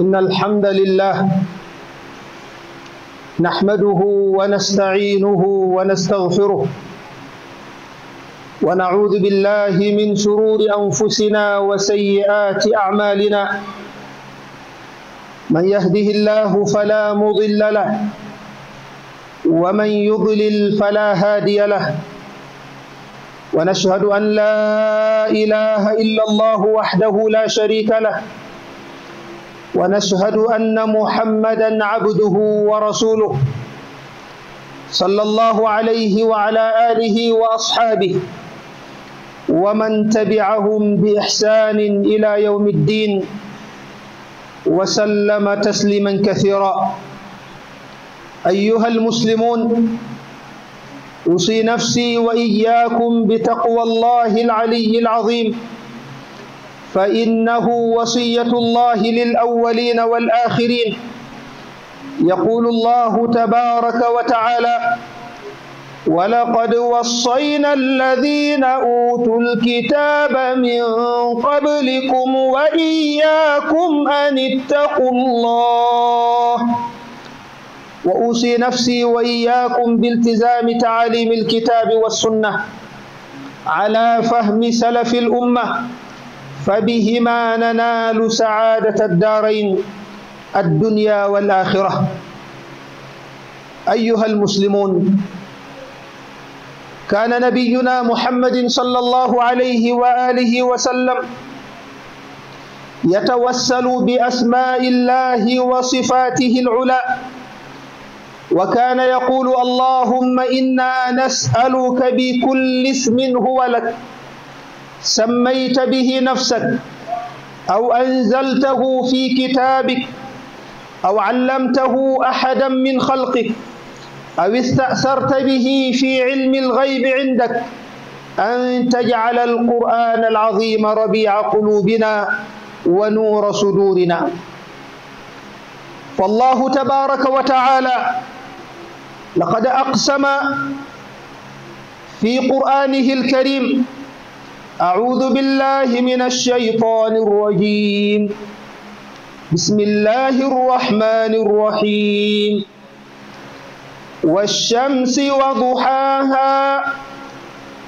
إن الحمد لله نحمده ونستعينه ونستغفره ونعوذ بالله من شرور أنفسنا وسيئات أعمالنا. من يهده الله فلا مضل له ومن يضلل فلا هادي له. ونشهد أن لا إله إلا الله وحده لا شريك له. ونشهد أن محمدا عبده ورسوله صلى الله عليه وعلى آله وأصحابه ومن تبعهم بإحسان إلى يوم الدين وسلم تسليما كثيرا. أيها المسلمون أوصي نفسي وإياكم بتقوى الله العلي العظيم. فإنه وصية الله للأولين والآخرين. يقول الله تبارك وتعالى ولقد وصينا الذين أوتوا الكتاب من قبلكم وإياكم أن اتقوا الله. وأوصي نفسي وإياكم بالتزام تعاليم الكتاب والسنة على فهم سلف الأمة فبهما ننال سعادة الدارين الدنيا والآخرة. أيها المسلمون كان نبينا محمد صلى الله عليه وآله وسلم يتوسل بأسماء الله وصفاته العلى وكان يقول اللهم إنا نسألك بكل اسم هو لك. سميت به نفسك أو أنزلته في كتابك أو علمته أحدا من خلقك أو استأثرت به في علم الغيب عندك أن تجعل القرآن العظيم ربيع قلوبنا ونور صدورنا. فالله تبارك وتعالى لقد أقسم في قرآنه الكريم أعوذ بالله من الشيطان الرجيم. بسم الله الرحمن الرحيم. والشمس وضحاها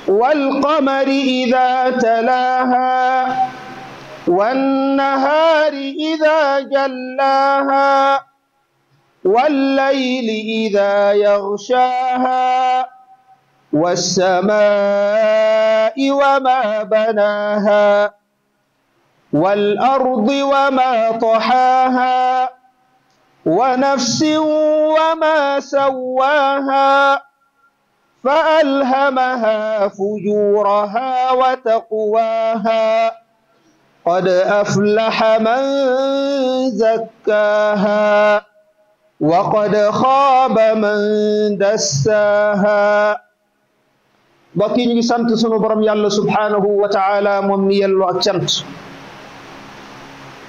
والقمر إذا تلاها والنهار إذا جلاها والليل إذا يغشاها. والسماء وما بناها والأرض وما طحاها ونفس وما سواها فألهمها فجورها وتقواها قد أفلح من زكاها وقد خاب من دساها. Mbokk yi ñu ngi sant sunu borom yàlla subhaanahu wa taala moom mi yelloo ak cant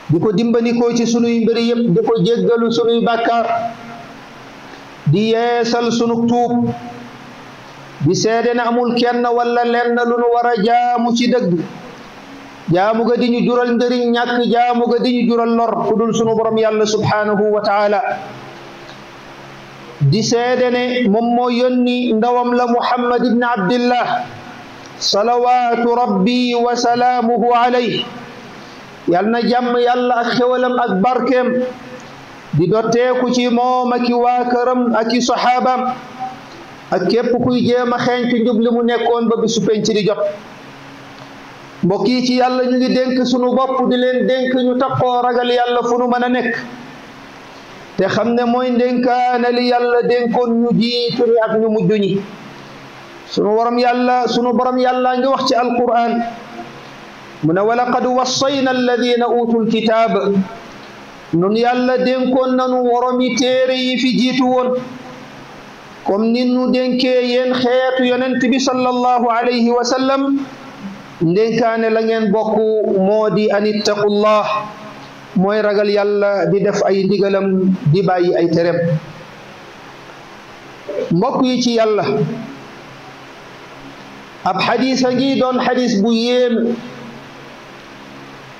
di ko dimbanikoo ci sunuy mbiri yëpp di ko jéggalu sunuy bàkkaar di yeesal sunu tuub di seede ne amul kenn wala lenn lu nu war a jaamu ci dëgg jaamu ga di ñu jural njëriñ ñàkk jaamu ga di ñu jural lor ku dul sunu borom yàlla subhaanahu wa taala di seede ne moom moo yónni ndawam la muhammad ibn abdillah salawaatu rabbi wa salaamuhu alayh yal na jàmm yàlla ak xewalam ak barkeem di dotteeku ci moom aki waa këram aki saxaabaam ak képp kuy jéem a xeeñtu njub li mu nekkoon ba bisu penc di jot mbokk yi ci yàlla ñu ngi dénk sunu bopp di leen dénk ñu takkoo ragal yàlla fu nu mën nekk te xam ne mooy ndénkaane li yàlla dénkoon ñu jiitu ñi ak ñu mujj ñi sunu borom yàlla sunu borom yàlla ngi wax ci alquran mu ne walaqad wassayna alladina utul kitaab nun yàlla dénkoon nanu woromi téere yi fi jiitu woon comme ni nu dénkee yéen xeetu yonent bi sallallahu alayhi wa sallam ndénkaane la ngeen bokk moo di an ittaqullah mooy ragal yàlla di def ay ndigalam di bàyyi ay terem mbokk yi ci yàlla ab xadis a ngi doon xadis bu yéem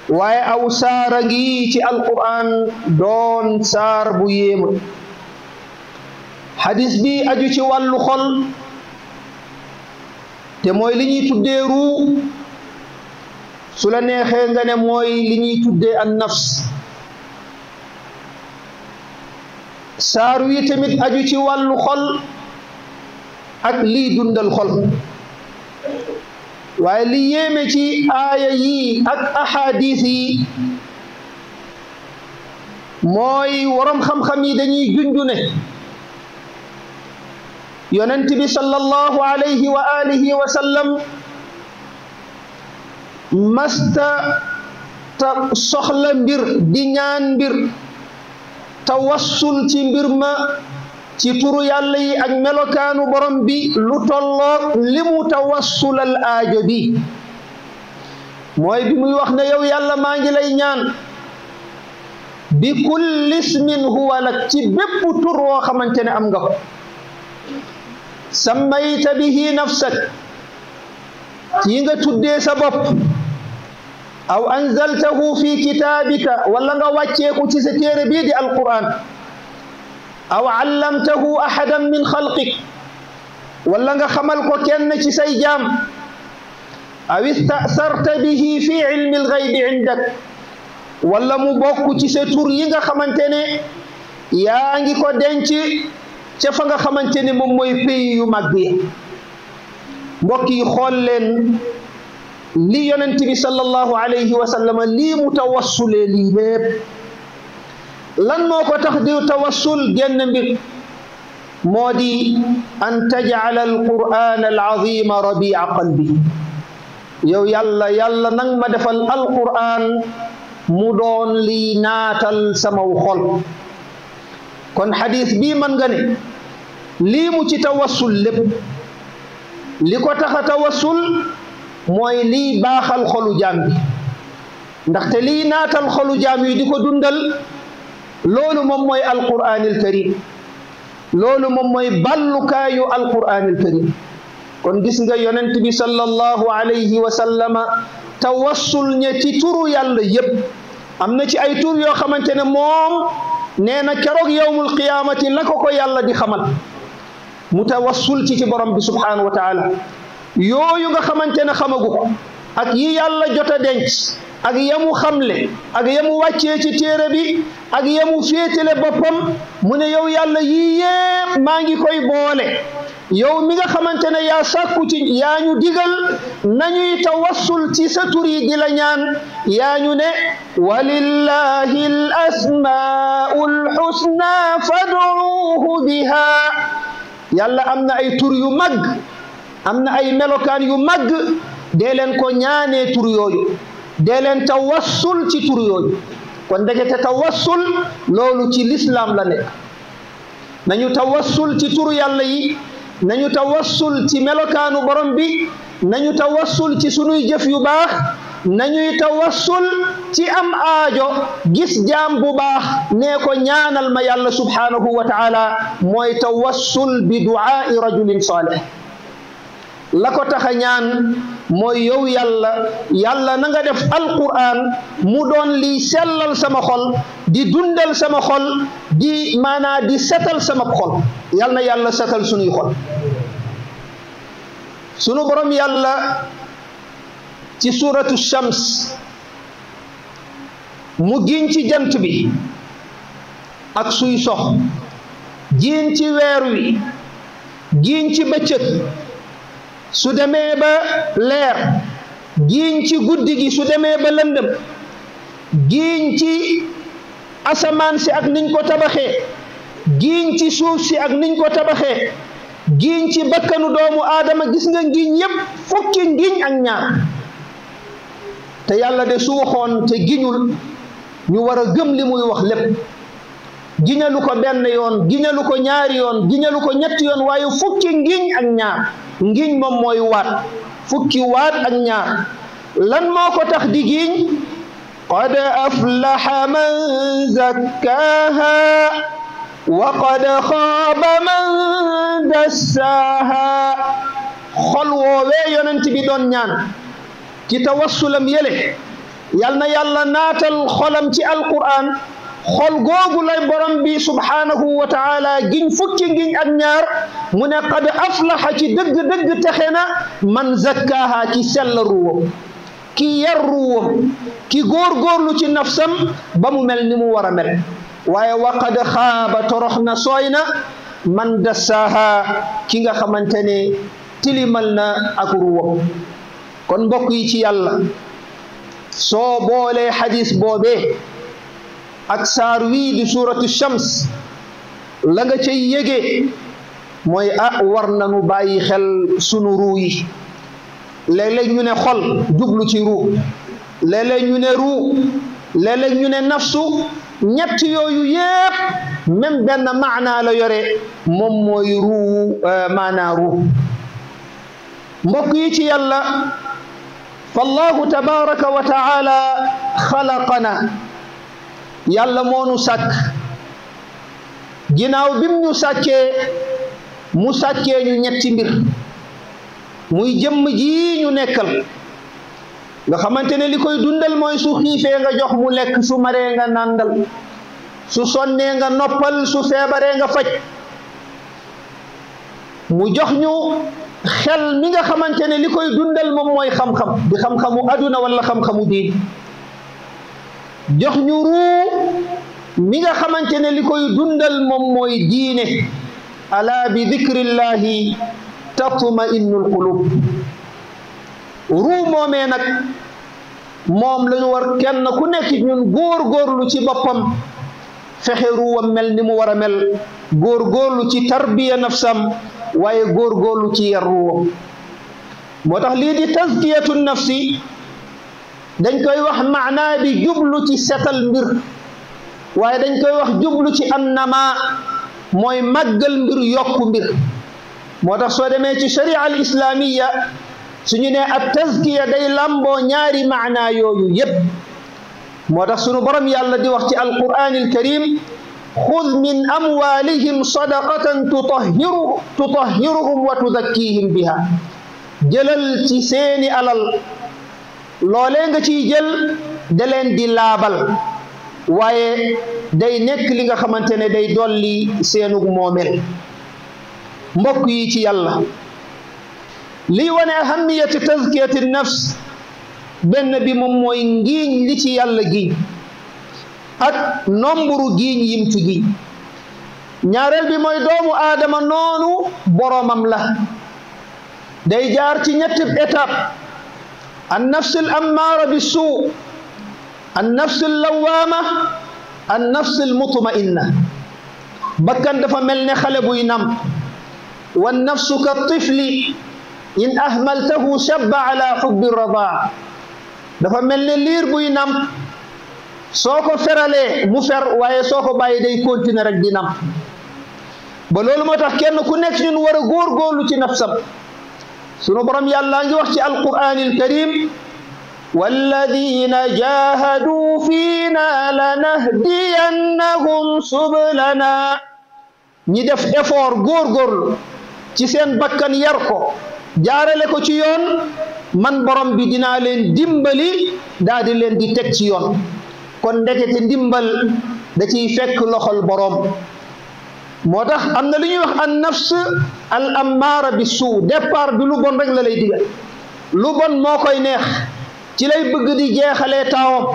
waaye aw saara ngi ci alquran doon saar bu yéema xadis bi aju ci wàllu xol te mooy li ñuy tuddee su la neexee nga mooy li ñuy tuddee an nafs. Saar wi tamit aju ci wàllu xol ak liy dundal xol. Waaye li yéeme ci aaya yi ak ahadis yi mooy waroom xam-xam yi dañuy junju ne yonent bi sallallahu alayhi wa alihi wa masta ta soxla mbir di ñaan mbir tawassul ci mbir ma ci turu yàlla yi ak melokaanu borom bi lu tolloog li mu tawassulal aajo bi mooy bi muy wax ne yow yàlla maa ngi lay ñaan bi kulli ismin huwa lak ci bépp tur woo xamante ne am nga ko sammayta bihi nafsak ci nga tuddee sa bopp aw anzaltahu fi kitaabika wala nga wàcceeku ci sa téere bii di alquran. Aw allamtahu ahadan min xalqik wala nga xamal ko kenn ci say jaam. Aw istasarta bihi fi ilmi alxaybi indak wala mu bokk ci sa tur yi nga xamante ne yaa ngi ko denc ca fa nga xamante ne moom mooy pays yu mag yi. Mbokk yi xool leen li yonent bi sallallahu alayhi wa sallam lii mu tawassulee lii lépp lan moo ko tax di tawassul génn mbir moo di an tajcala alquran alazima rabia qalbi yow yàlla yàlla nang ma defal alquran mu doon lii naatal samaw xol kon xadis bii man nga ne lii mu ci tawassul lépp li ko tax a tawassul mooy lii baaxal xolu jaam ndaxte lii naatal xolu jaam yi di ko dundal loolu moom mooy alquraanil karim loolu moom mooy ballukaayu alquraanil karim kon gis nga yonent bi sallallahu alayhi wa sallama tawassul ñe ci turu yàlla yépp. am na ci ay tur yoo xamante ne moom nee na keroog yowmul qiyaamati la ko ko yàlla di xamal. mu tawassul ci ci borom bi subhanahu wa taala. Yooyu nga xamante ne xamagu ko ak yi yàlla jot a denc ak yamu xamle ak yamu wàccee ci téere bi ak yamu féetale boppam mu ne yow yàlla yii yépp maa ngi koy boole. yow mi nga xamante ne yaa sàkku ci yaa ñu digal nañuy tawassul ci sa tur yi di la ñaan yaa ñu ne walillahi al asmaau lxusna fad'uuhu biha yàlla am na ay tur yu mag am na ay melokaan yu mag dee leen ko ñaanee tur yooyu dee leen tawassul ci tur yooyu kon ndekete tawassul loolu ci lislaam la nekk nañu tawassul ci tur yàlla yi nañu tawassul ci melokaanu borom bi nañu tawassul ci sunuy jëf yu baax nañuy tawassul ci am aajo gis jaam bu baax nee ko ñaanal ma yàlla subhanahu wa taala mooy tawassul bi duaai rajulin salih la ko tax a ñaan mooy yow yàlla yàlla na nga def alquran mu doon liy sellal sama xol di dundal sama xol di maanaa di setal sama xol. Yàlla na yàlla setal sunuy xol. Sunu borom yàlla ci suratu shams mu giñ ci jant bi ak suy sox giñ ci weer wi giñ ci bëccëg su demee ba leer giiñ ci guddi gi su demee ba lëndëm giiñ ci asamaan si ak niñ ko tabaxee giiñ ci suuf si ak niñ ko tabaxee giiñ ci bakkanu doomu aadama gis nga ngiñ yépp fukki ngiñ ak ñaar. Te yàlla de su waxoon te giñul ñu war a gëm li muy wax lépp. Giñalu ko benn yoon giñalu ko ñaari yoon giñalu ko ñetti yoon waaye fukki ngiñ ak ñaar ngiñ moom mooy waat fukki waat ak ñaar lan moo ko tax di giñ qad aflaha man zakkaaha wa qad xaaba man dassaaha xol woowee yonent bi doon ñaan ci tawassulam yële yal na yàlla naatal xolam ci xol googu lay borom bi subhaanahu wa taala giñ fukki giñ ak ñaar mu ne qad aflaxa ci dëgg-dëgg texe na man zakkaaha ci sell ruwam ki yar ruwam ki góorgóorlu ci nafsam ba mu mel ni mu war a mel. Waaye wa qad xaaba torox na sooy na man dassaaha ki nga xamante ne tilimal na ak ruwam. Kon mbokk ci yàlla soo boolee xadis boobee ak saar wii di suuratu shams la nga cay yëge mooy ah war nañu bàyyi xel sunu ruu yi. Léeg-léeg ñu ne xol jublu ci ruu. Léeg-léeg ñu ne ruu léeg-léeg ñu ne nafsu ñett yooyu yépp même benn maanaa la yore moom mooy ruu maanaa ruu. Mbokk yi ci yàlla fallahu tabaraka wa taala xalaqana. Yàlla moonu sàkk. Ginnaaw bim ñu sàkkee mu sàkkee ñu ñetti mbir. Muy jëmm ji ñu nekkal. Nga xamante ne li koy dundal mooy su xiifee nga jox mu lekk su maree nga nàndal. Su sonnee nga noppal su feebaree nga faj. Mu jox ñu xel mi nga xamante ne li koy dundal moom mooy xam-xam. Di xam-xamu aduna wala xam-xamu diin. Jox ñu ruu mi nga xamante ne li koy dundal moom mooy diine. Ala bi dikrillahi tatma innul qulub. Ruu moomee nag moom la ñu war kenn ku nekk ñun góorgóorlu ci boppam. Fexe ruwam mel ni mu war a mel. Góor-góorlu ci tarbiya nafsam waaye góor-góorlu ci yar moo tax lii di tazkiyatu nafsi dañ koy wax maanaa bi jublu ci setal mbir waaye dañ koy wax jublu ci annama mooy màggal mbir yokku mbir moo tax soo demee ci sharia al islamiya suñu ne at tazkiya day lamboo ñaari maanaa yooyu yépp moo tax sunu borom yàlla di wax ci alquran alkarim xud min amwalihim sadaqatan tutahhiru tutahhiruhum wa tudakkihim biha jëlal ci loolee nga ciy jël da leen di laabal waaye day nekk li nga xamante ne day dolli seenug moomeel. Mbokk yi ci yàlla lii wane ahamiyati tazkiyati nafs benn bi moom mooy ngiiñ li ci yàlla giiñ ak nombru giiñ yim ci giiñ ñaareel bi mooy doomu aadama noonu boromam la. Day jaar ci ñetti étape النفس الأمارة بالسوء النفس اللوامة النفس المطمئنة bakkan dafa mel ni xale buy nàmp والنفس كالطفل إن أهملته شب على حب الرضاع dafa mel ni liir buy nàmp soo ko feralee mu fer waaye soo ko bàyyee day continuer rek di nàmp ba loolu moo tax kenn ku nekk ñun war a góorgóorlu ci nafsam sunu borom yàlla ngi wax ci alquran alkarim walladina jahaduu fiina lanahdiyannahum sublana ñi def effort góorgóorlu ci seen bakkan yar ko jaarale ko ci yoon man borom bi dinaa leen dimbali daa di leen di teg ci yoon. Kon ndekete ndimbal da ciy fekk loxol borom. Moo tax am na lu ñuy wax an nafs al ammaara bi suu départ bi lu bon rek la lay digal lu bon moo koy neex ci lay bëgg di jeexalee taawam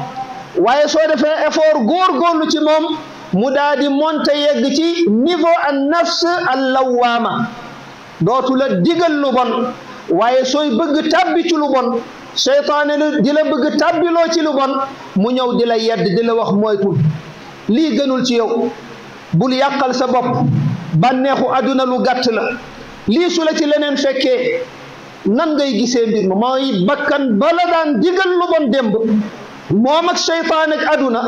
waaye soo defee effort góorgóorlu ci moom mu daa di monte yegg ci niveau an nafs al lawaama dootu la digal lu bon waaye sooy bëgg tàbbi ci lu bon seytaane la di la bëgg tàbbiloo ci lu bon mu ñëw di la yedd di la wax moytul lii gënul ci yow bul yàqal sa bopp. Bànneexu àdduna lu gàtt la. Lii su la ci leneen fekkee nan ngay gisee mbir ma mooy bakkan bala daan digal lu bon démb moom ak seytaane ak àdduna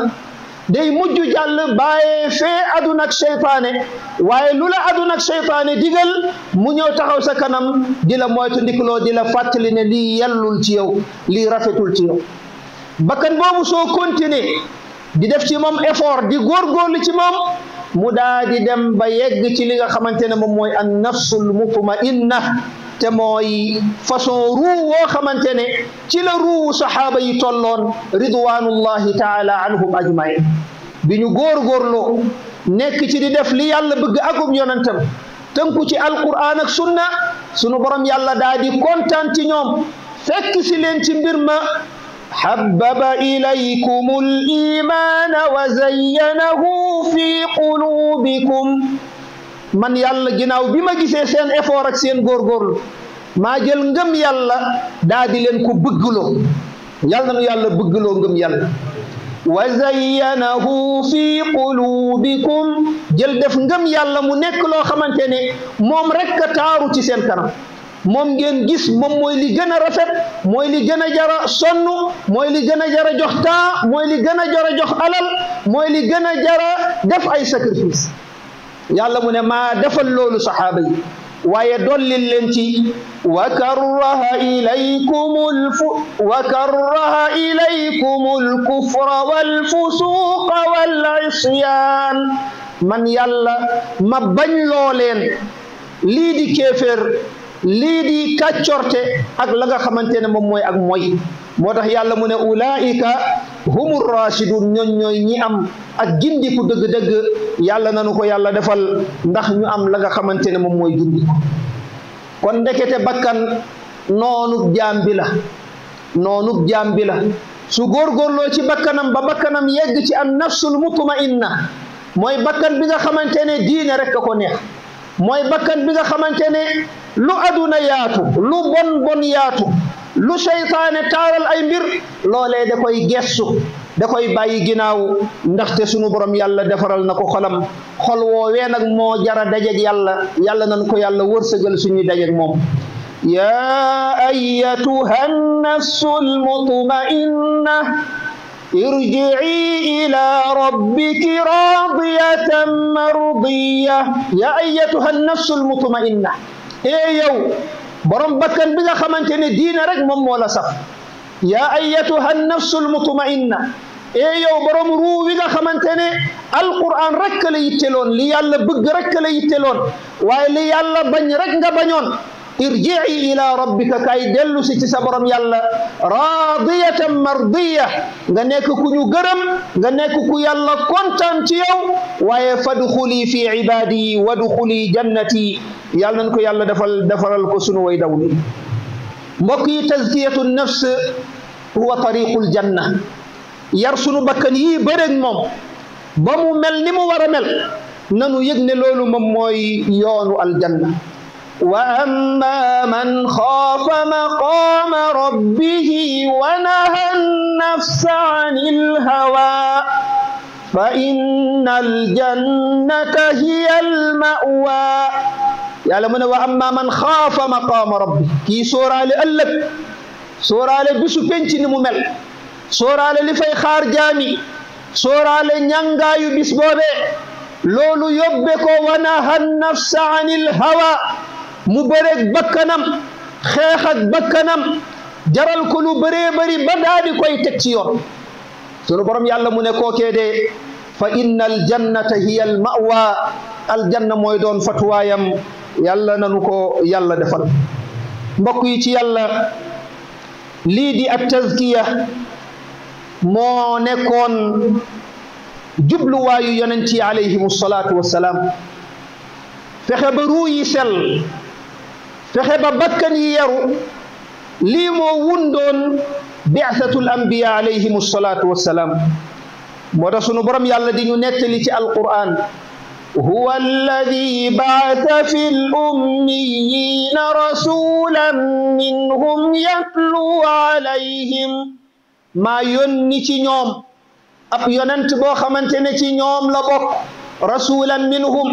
day mujj jàll bàyyee fee àdduna ak seytaane. Waaye lu la àdduna ak seytaane digal mu ñëw taxaw sa kanam di la moytu ndikloo di la fàttali ne lii yellul ci yow lii rafetul ci yow. Bakkan boobu soo continuer di def ci moom effort di góorgóorlu ci moom mu daa di dem ba yegg ci li nga xamante ne moom mooy an nafsul mutmainna te mooy façon ruu woo xamante ne ci la ruuwu saxaaba yi tolloon ridwanullahi taala anhum ajmain bi ñu góorgóorloo nekk ci di def li yàlla bëgg akum yonentam tënku ci alquran ak sunna sunu borom yàlla daa di ci ñoom fekk si leen ci mbir ma حبب إليكم الإيمان وزينه في قلوبكم man yàlla ginnaaw bi ma gisee seen effort ak seen góorgóorlu maa jël ngëm yàlla daa di leen ko bëggloo yàlla na nu yàlla bëggloo ngëm yàlla wa zayyanahu fi qulubikum jël def ngëm yàlla mu nekk loo xamante ne moom rekk a taaru ci seen kanam Moom ngeen gis moom mooy li gën a rafet mooy li gën a jara sonn mooy li gën a jara jox temps mooy li gën a jara jox alal mooy li gën a jara def ay sacrifice yàlla mu ne maa defal loolu saxaaba yi waaye dollil leen ci wa karraha lfu wa karraha ilaykum alkufra walfusuqa walisyan man yàlla ma bañ loo leen lii di kéeféer lii di kàccorte ak la nga xamante ne moom mooy ak mooy moo tax yàlla mu ne ulaika humu rachidun ñooñ ñooy ñi am ak gindiku dëgg-dëgg. yàlla nanu ko yàlla defal ndax ñu am la nga xamante ne moom mooy gindiku. kon ndekete bakkan noonuk jaam bi la noonub jaam bi la. su góorgóorloo ci bakkanam ba bakkanam yegg ci an nafsul mutmainna mooy bakkan bi nga xamante ne diine rek ko neex. mooy bakkan bi nga xamante ne lu aduna yaatu lu bon bon yaatu lu seytaane taaral ay mbir loolee da koy gessu da koy bàyyi ginnaaw ndaxte sunu borom yàlla defaral na ko xolam xol woowee nag moo jara dajeg yàlla yàlla nan ko yàlla wërsëgal suñuy dajeg moom yaa ayatuha nafsu almutmainna irji'i ila rabbiki radiyatan mardiya yaa ayatuha nafsu almutmainna ee yow borom bakkan bi nga xamante ne diina rek moom moo la saf. Yaa ayatuha nafsu almutmainna ee yow borom ruu wi nga xamante ne alquran rek la yitteloon li yàlla bëgg rek la yitteloon. Waaye li yàlla bañ rek nga bañoon. ارجعي إلى ربك كاي دلو سي صبرم يالا. راضية مرضية. غنيك كونو غرم غنيك كو يالا كونتانت يو واي فادخلي في عبادي وادخلي جنتي. يالا نكو يالا دفال دفال كو سونو واي داوني مكي تزكية النفس هو طريق الجنة. يرسل بكن يي بريك موم بامو مل نيمو ورا مل نانو يغني لولو موم موي يونو الجنة. وأما من خاف مقام ربه ونهى النفس عن الهوى فإن الجنة هي المأوى. يا لمن وأما من خاف مقام ربه. كي سورة لألب سورة لبسو بنتي نممل سورة لفي خار جامي. سورة لنيانغا يبس بوبي. لولو يبكو ونهى النفس عن الهوى. مبارك بكنم خيخت بكنم جرال كلو بري بري بدادي كوي تكتير سنو برم يعلمون كوكي دي. فإن الجنة هي المأوى. الجنة مويدون فتوايم. يالا ننوكو يالا دفن بكوي تي يالا. ليدي التزكية. مو نكون جبلوا يننتي عليه الصلاة والسلام. فخبروا يسل فخيبا بكن يرو. ليمو وندون بعثة الأنبياء عليهم الصلاة والسلام. مودا سونو برام يالا دي نيو نيتالي تي القرآن. هو الذي بعث في الأميين رسولا منهم يتلو عليهم. ما يوني تي نيوم. أب يوننت بو خامتيني تي نيوم لا بوك رسولا منهم.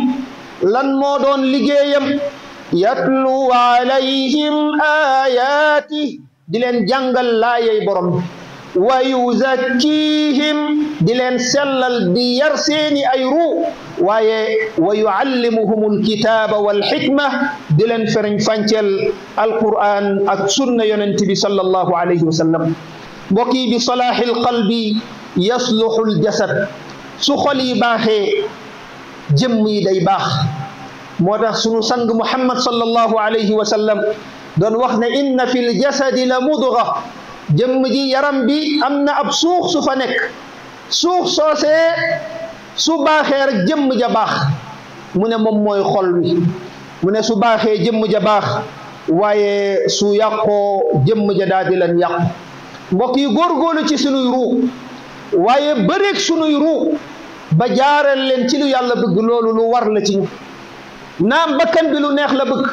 لأن مودون ليغييم يتلو عليهم آياته. دلن جنجل لا يبرم ويزكيهم. دلن سلل ديرسين أيرو وي ويعلمهم الكتاب والحكمة. دلن فرن فانتل القرآن السنة ينتبي صلى الله عليه وسلم. بكي بصلاح القلب يصلح الجسد. سخلي باخي. جمي دي باخ. Moo tax sunu sang muhammad sallallahu alayhi wa sallam doon wax ne inna fi ljasadi la mudga jëmm ji yaram bi am na ab suux su fa nekk. Suux soosee su baaxee rek jëmm ja baax. Mu ne moom mooy xol wi. Mu ne su baaxee jëmm ja baax waaye su yàqoo jëmm ja daal di leen yàqu. Mbokk yi góorgóorlu ci sunuy ruu waaye bëreeg sunuy ruu ba jaaral leen ci lu yàlla bëgg loolu lu war la ci ñu naam bakkan bi lu neex la bëgg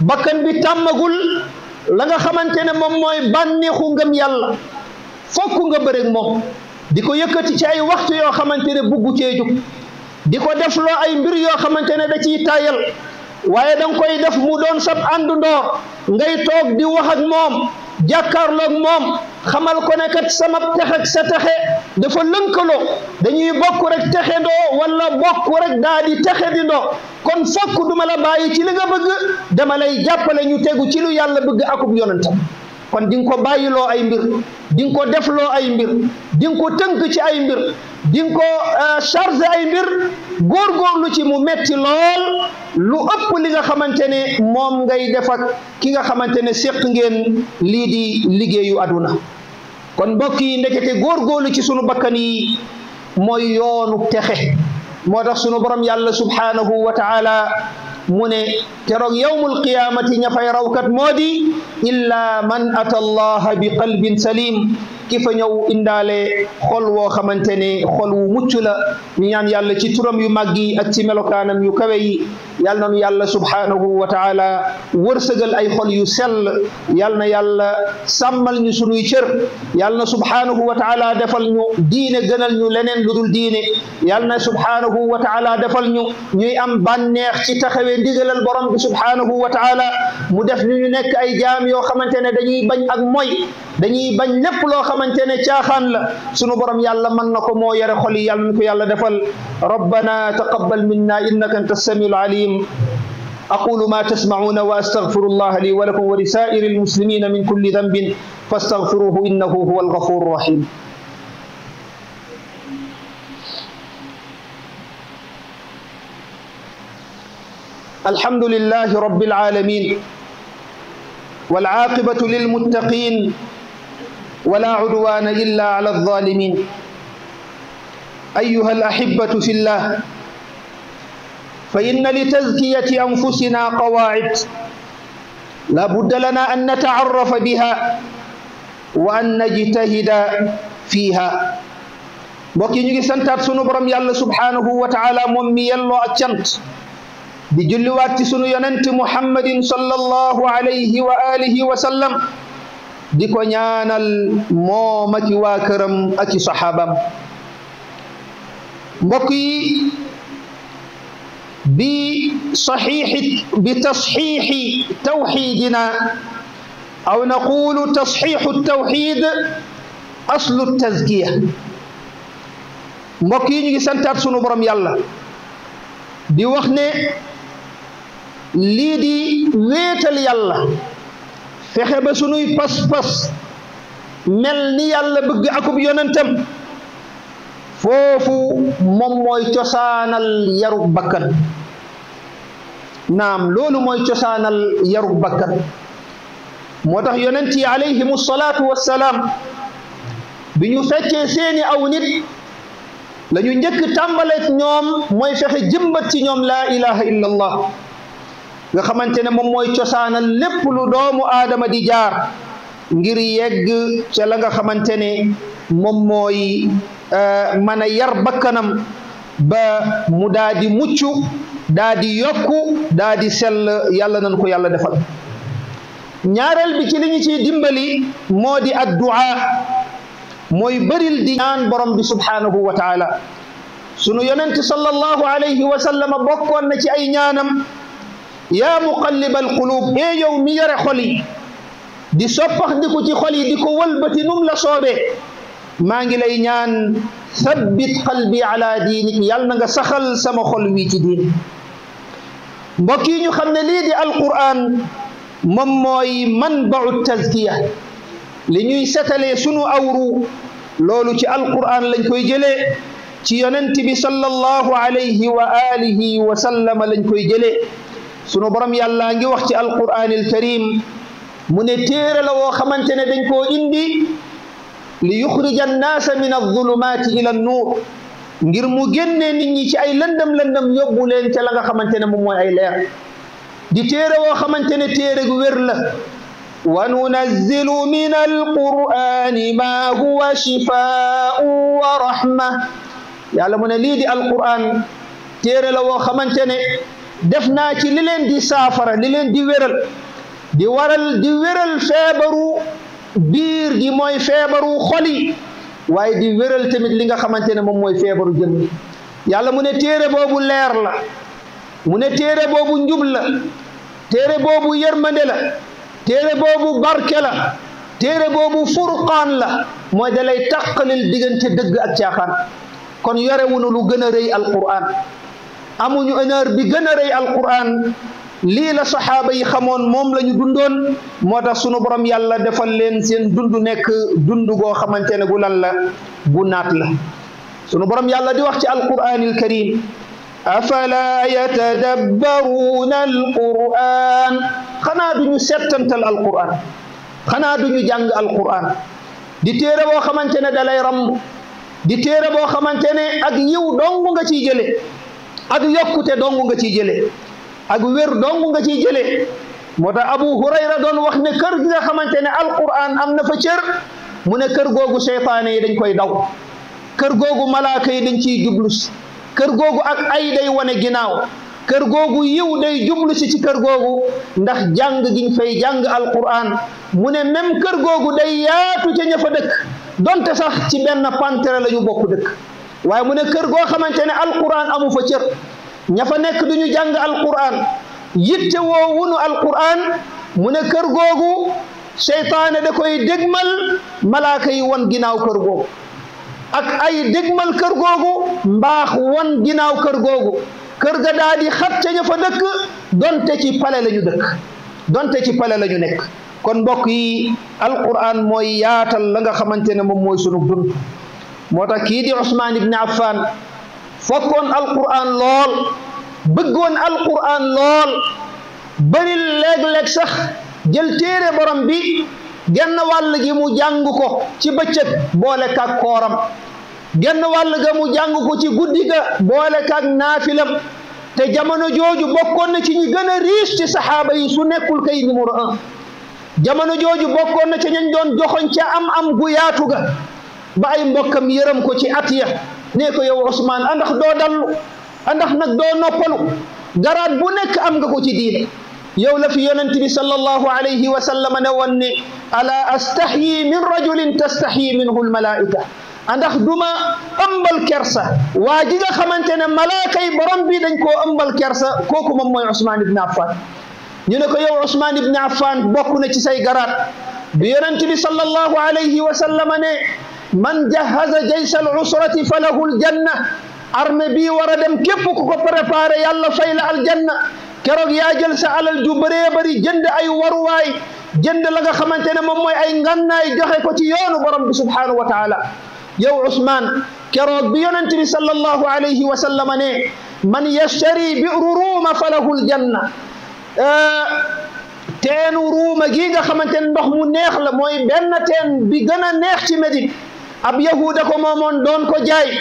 bakkan bi tàmmagul la nga xamante ne moom mooy bànneexu ngëm yàlla. Fokk nga bëreeg moom. Di ko yëkkati ci ay waxtu yoo xamante ne buggu cee jug. Di ko def loo ay mbir yoo xamante ne da ciy tayal waaye da koy def mu doon sab àndandoor ngay toog di wax ak moom jàkkaarloog moom xamal ko ne sama texe ak sa texe dafa lënkaloo. dañuy bokk rek texe doo wala bokk rek daa di texe di doo. kon fokk duma la bàyyi ci li nga bëgg dama lay jàppale ñu tegu ci lu yàlla bëgg akub yonentam. Kon di nga ko bàyyiloo ay mbir di nga ko defloo ay mbir di ko tënk ci ay mbir di nga ko chargé ay mbir góorgóorlu ci mu metti lool. Lu ëpp li nga xamante ne moom ngay def ak ki nga xamante ne séq ngeen lii di liggéeyu aduna kon mbokk yi ndekete góorgóorlu ci sunu bakkan yi mooy yoonu texe. Moo tax sunu borom yàlla subhanahu wa taala من كرو يوم القيامة نفاي روكت مودي إلا من أتى الله بقلب سليم. كيف نيو إندالي خلو خمانتني خلو مجل نيان يالي تترم يمغي أتي ملوكانم يكوي. Yal na nu yàlla subhanahu wa taala wërsëgal ay xol yu sell. Yal na yàlla sàmmal ñu sunuy cër. Yal na subhanahu wa taala defal ñu diine gënal ñu leneen lu dul diine. Yal na subhanahu wa taala defal ñu ñuy am bànneex ci taxawee ndigalal borom bi subhanahu wa taala. Mu def ñu ñu nekk ay jaam yoo xamante ne dañuy bañ ak moy. Dañuy bañ lépp loo xamante ne caaxaan la. Sunu borom yàlla mën na ko moo yore xol yi. Yàlla na ko yàlla defal. Rabbana taqabbal minna innaka anta samiul alim. الكريم أقول ما تسمعون وأستغفر الله لي ولكم ولسائر المسلمين من كل ذنب فاستغفروه إنه هو الغفور الرحيم. الحمد لله رب العالمين والعاقبة للمتقين ولا عدوان إلا على الظالمين. أيها الأحبة في الله فإن لتزكية أنفسنا قواعد. لا بد لنا أن نتعرف بها وأن نجتهد فيها. بوكي نيغي سانتات سونو بروم يالا سبحانه وتعالى موم مي يلو اتشانت دي وات سونو يوننت محمد صلى الله عليه واله وسلم ديكو نيانال موماتي واكرم اتي صحابام بوكي بصحيح بتصحيح توحيدنا أو نقول تصحيح التوحيد أصل التزكية. مكي نيجي سنتات سونو برام يالا دي وخني لي دي ويتال يالا فخه با سونو باس باس ملني يالا بغي يوننتم foofu moom mooy cosaanal yarug bakkan naam loolu mooy cosaanal yarug bakkan moo tax yonent yi alayhimu salaatu wassalaam bi seeni aw nit la ñu njëkk tàmbaleet ñoom fexe jëmbat ci ñoom laa ilaha illa allah nga xamante ne moom mooy cosaanal lépp lu doomu aadama di jaar ngir yegg ca la nga xamante ne moom mooy mën a yar bakkanam ba mu daa di mucc yokku daa di sell yàlla nañ ko yàlla defal ñaareel bi ci li ñu ciy dimbali moo di addu'a mooy bëril di ñaan borom bi subhanahu wa taala sunu yonent sallallahu alayhi wa sallam bokkoon na ci ay ñaanam yaa muqallib alqulub ee yow mi yore xol yi di soppax di ko ci xol yi di ko wëlbati num la soobee maa ngi lay ñaan thabbit qalbi ala diinik yàlla na nga saxal sama xol wi ci diin. Mbokk yi ñu xam ne lii di alquran moom mooy manbau tazkiya li ñuy setalee sunu awru. Loolu ci alquran lañ koy jëlee ci yonent bi sallallahu alayhi wa alihi wa sallama lañ koy jëlee. Sunu borom yàlla ngi wax ci alquranil karim mu ne téere la woo xamante ne dañ koo indi li yuxrija annaasa min alzulumaati ila annuur ngir mu génnee nit ñi ci ay lëndëm lëndëm yóbbu leen ca la nga xamante ne moom mooy ay leer. di téere woo xamante ne téere gu wér la. wa nunazzilu min alqur'ani ma huwa shifaa'un wa rahma. yàlla mu ne lii di alqur'an téere la woo xamante ne def naa ci li di saafara li leen di wéral. di waral di biir gi mooy feebaru xoli waaye di wéral tamit li nga xamante ne moom mooy feebaru jëmm. yàlla mu ne téere boobu leer la. mu ne téere boobu njub la. téere boobu yërmande la. téere boobu barke la. téere boobu furqaan la. mooy dalay taqalil diggante dëgg ak caaxaan. kon yorewunu lu gën a rëy alquran. amuñu honneur bi gën a rëy alquran. Lii la saxaaba yi xamoon moom la ñu dundoon moo tax sunu borom yàlla defal leen seen dund nekk dund goo xamante ne gu lan la gu naat la sunu borom yàlla di wax ci alquranil karim afala yatadabbaruuna alquran xanaa duñu settantal alquran xanaa duñu jàng alquran di téere boo xamante ne dalay ramb di téere boo xamante ne ak yiw dong nga ciy jële ak yokkute dong nga ciy jële ak wér dong nga ciy jële moo tax abu hurayra doon wax ne kër gi nga xamante ne alquran am na fa cër mu ne kër googu seytaane yi dañ koy daw. Kër googu malaaka yi dañ ciy jublu si. Kër googu ak ay day wane ginnaaw. Kër googu yiw day jublu si ci kër googu ndax jàng giñ fay jàng alquran. Mu ne même kër googu day yaatu ca ña fa dëkk. Donte sax ci benn pantere la ñu bokk dëkk. Waaye mu ne kër goo xamante ne alquran amu fa cër. Ña fa nekk du ñu jàng alquran. Yitte woo wunu alquran mu ne kër googu seytaane da koy dégmal malaaka yi wan ginnaaw kër googu. Ak ay dégmal kër googu mbaax wan ginnaaw kër googu. Kër ga daa di xat fa dëkk donte ci pale la ñu dëkk. Donte ci pale la ñu nekk. Kon mbokk yi alquran mooy yaatal la nga xamante ne moom mooy sunu dund moo tax kii di Ousmane ibn fokkoon alquran lool bëggoon alquran lool bëri léeg-léeg sax jël téere borom bi genn wàll gi mu jàng ko ci bëccëg boole kak kooram genn wàll ga mu jàng ko ci guddi ga boole kak naafilam te jamono jooju bokkoon na ci ñi gën a riche ci saxaaba yi su nekkul kay numéro un jamono jooju bokkoon na ci ñañ doon joxoñ ca am am gu yaatu ga ba ay mbokkam yërëm ko ci at ya nee ko yow Ousmane andax doo dallu andax nag doo noppalu garaat bu nekk am nga ko ci diine yow la fi yonent bi sallallahu alayhi wa sallam ne woon ne ala astahyi min rajulin tastahyi minhu almalaika andax duma ëmbal kersa. Waa ji nga xamante ne malaaka yi borom bi dañ koo ëmbal kersa kooku moom mooy Ousmane ibn Affan. Ñu ne ko yow Ousmane ibn Affan bokk na ci say garaat. Bi yonent bi sallallahu alayhi wa sallam ne من جهز جيش العسرة فله الجنة. أرمي بي وردم كيف كوبريباري يلا فيل الجنة. كرو يا جلس على الجبريبري جند أي ورواي جند لغا خمانتين مموي أي نغنى جهي كتيون برب سبحانه وتعالى. يا عثمان كرو بيون انتري صلى الله عليه وسلم من يشتري بئر روم فله الجنة. أه تين روما جيغا خمانتين بخمو نيخ لموي. بينا تين بيغنا نيخ تي مدينة ab yahuda ko moomoon doon ko jaay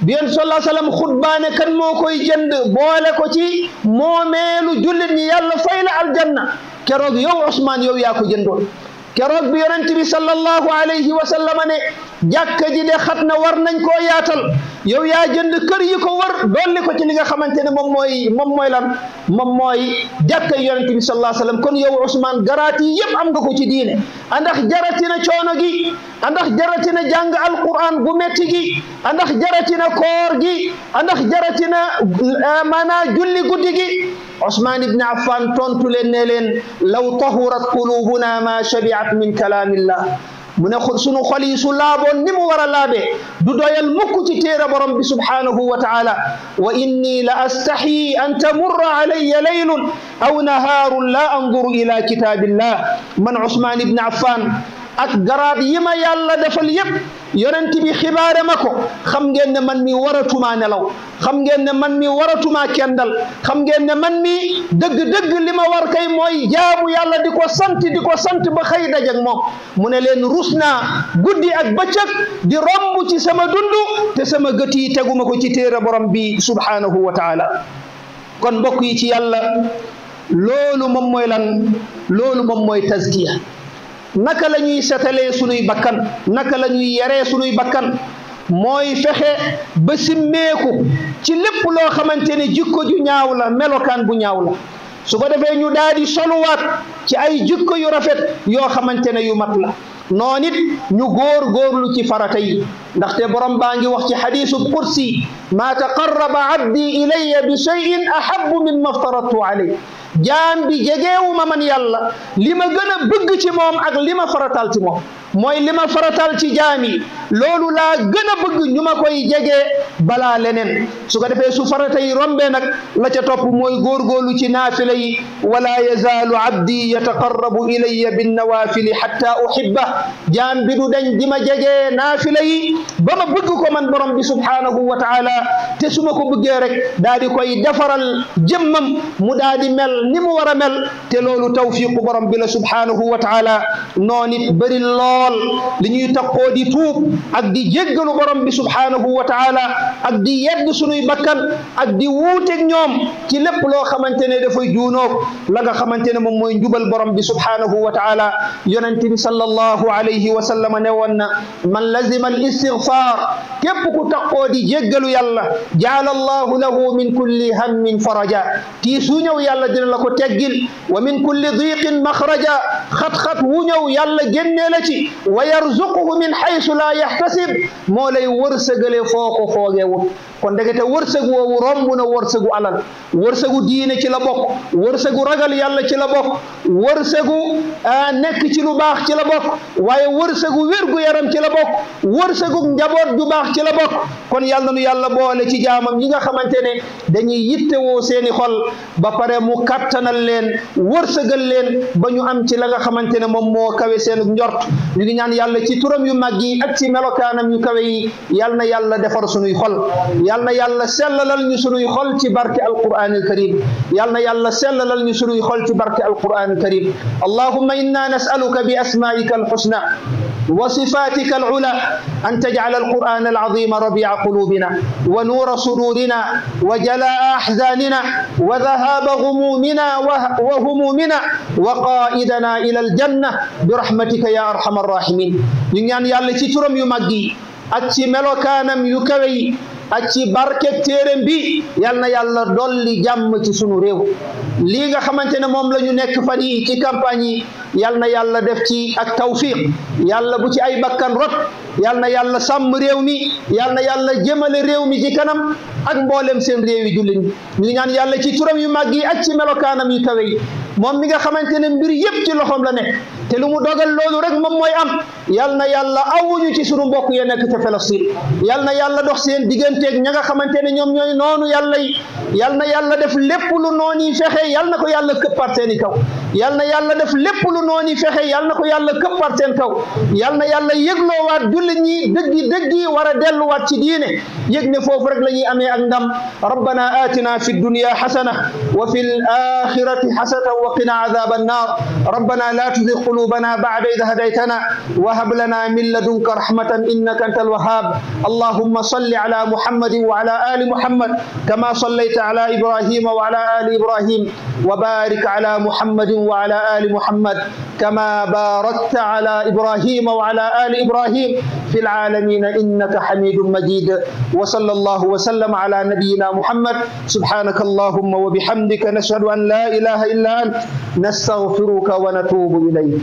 bi yonent sallallahu alayhi wa xutbaane kan moo koy jënd boole ko ci moomeelu jullit ñi yàlla fay la aljanna. keroog yow Ousmane yow yaa ko jëndoon. Keroog bi yonent bi sallallahu alayhi wa sallam ne jàkka ji de xat na war nañ koo yaatal. Yow yaa jënd kër yi ko war dolli ko ci li nga xamante ne moom mooy moom mooy lan? Moom mooy jàkka yonent bi sallallahu alayhi wa sallam. Kon yow Ousmane garaat yi yëpp am nga ko ci diine. Andax jaratina coono gi andax jaratina jàng alquran bu metti gi andax jaratina koor gi andax jaratina maanaa julli guddi gi. عثمان بن عفان تونت لن لن لو طهرت قلوبنا ما شبعت من كلام الله. من سنو خليس لابون نمو ورا لابي. دودا يلمك تتير برمب سبحانه وتعالى. وإني لأستحي أن تمر علي ليل أو نهار لا أنظر إلى كتاب الله. من عثمان بن عفان أكبرات يما يالا دفل يب. Yonent bi xibaare ma ko. xam ngeen ne man mi waratumaa nelaw. xam ngeen ne man mi waratumaa kendal. xam ngeen ne man mi dëgg-dëgg li ma war kay mooy jaamu yàlla di ko sant di ko sant ba xëy dajak moom. mu ne leen rus naa guddi ak bëccëg di romb ci sama dund te sama gët yi teguma ko ci téere borom bi subhaanahu wa taala. kon mbokk yi ci yàlla loolu moom lan? loolu moom mooy tazkiya. Naka la ñuy setalee sunuy bakkan naka la ñuy yaree sunuy bakkan mooy fexe ba simmeeku ci lépp loo xamante ne jikko ju ñaaw la melokaan bu ñaaw la. Su ko defee ñu daal di soluwaat ci ay jikko yu rafet yoo xamante ne yu mat la. Noon it ñu góor góorlu ci farata yi. Ndaxte borom baa ngi wax ci xadiisu qudsi maa taqarraba abdi ilayya bi cheyin ahabu min ma aftaradtu alayh jaam bi jegeewuma man yàlla. Li ma gën a bëgg ci moom ak li ma faratal ci moom. Mooy li ma faratal ci jaam yi. loolu laa gën bëgg ñu ma koy jege balaa leneen. su ko defee su farata yi rombee nag la ca topp mooy góorgóorlu ci naafila yi. wala yazaalu abdi yataqarrabu ilayya binnawaafili xatta uhibba. jaam bi du dañ di ma jegee naafila yi. ba ma bëgg ko man borom bi subhanahu wa taala. te su ma ko bëggee rek daa di koy defaral jëmmam. mu daa di mel ni mu war a mel. te loolu tawfiqu borom bi la subhanahu wa taala. noon it bëri lool li ñuy takkoo di tuub ak di jéggalu borom bi subhanahu wa taala ak di yedd sunuy bakkan ak di wuuteeg ñoom ci lépp loo xamante ne dafay juunoog la nga xamante ne moom mooy njubal borom bi subhanahu wa taala yonent bi sallallahu alayhi wa sallam ne woon na man lazima al istigfar képp ku takkoo di jéggalu yàlla jaala allahu lahu min kulli hammin faraja tii su ñëw yàlla dina la ko teggil wa min kulli diqin maxraja xat-xat wu ñëw yàlla génnee la ci wa yarzuquhu min xaysu la yaxtasib moo lay wërsëgale foo ko foogeewut kon ndekete wërsëg woowu romb na wërsëgu alal wërsëgu diine ci la bokk wërsëgu ragal yàlla ci la bokk wërsëgu nekk ci lu baax ci la bokk waaye wërsëgu wérgu yaram ci la bokk wërsëgu njaboot ju baax ci la bokk. Kon yàlla nu yàlla boole ci jaamam ñi nga xamante ne dañuy yittewoo seeni xol ba pare mu kattanal leen wërsëgal leen ba ñu am ci la nga xamante ne moom moo kawe seen njort. Ngi ñaan yàlla ci turam yu mag yi ak ci melokaanam yu kawe yi na yàlla defar sunuy xol yal na yàlla sellalal ñu sunuy xol ci barke alquran alkarim yal na yàlla sellalal ñu sunuy xol ci barke alquran alkarim allahumma inna nasaluka bi asmaika alxusna وصفاتك العلى أن تجعل القرآن العظيم ربيع قلوبنا ونور صدورنا وجلاء أحزاننا وذهاب غمومنا وهمومنا وقائدنا إلى الجنة برحمتك يا أرحم الراحمين. نيان يالله ci turam yu maggi ak ci yu kawe yi ak ci barke téereem bi yal na yàlla dolli jàmm ci sunu réew. Lii nga xamante ne moom la ñu nekk fan yi ci campagne yi yal na yàlla def ci ak tawfiq. Yàlla bu ci ay bakkan rot yal na yàlla sàmm réew mi yal na yàlla jëmale réew mi ci kanam ak mboolem seen réew yi jullit. Ñi ñu ñaan yàlla ci turam yu màgg yi ak ci melokaanam yu kawe yi. Moom mi nga xamante ne mbir yépp ci loxoom la nekk te lu mu dogal loolu rek moom mooy am. Yal na yàlla awuñu ci sunu mbokk ya nekk te Palestine. Yal na yàlla dox seen digganteeg ña nga xamante ne ñoom ñooy noonu yàlla yi. Yal na yàlla def lépp lu noonu yi fexe yal na ko yàlla këppaat seeni kaw. Yal na yàlla def lépp lu noonu yi fexe yal na ko yàlla këppaat seen kaw. Yal na yàlla yëgloowaat ربنا اتنا في الدنيا حسنه وفي الاخره حسنه وقنا عذاب النار ربنا لا تزغ قلوبنا بعد اذ هديتنا وهب لنا من لدنك رحمه انك انت الوهاب اللهم صل على محمد وعلى ال محمد كما صليت على إبراهيم وعلى ال إبراهيم وبارك على محمد وعلى ال محمد كما باركت على إبراهيم وعلى ال إبراهيم في العالمين إنك حميد مجيد. وصلى الله وسلم على نبينا محمد. سبحانك اللهم وبحمدك نشهد أن لا إله إلا أنت. نستغفرك ونتوب إليك.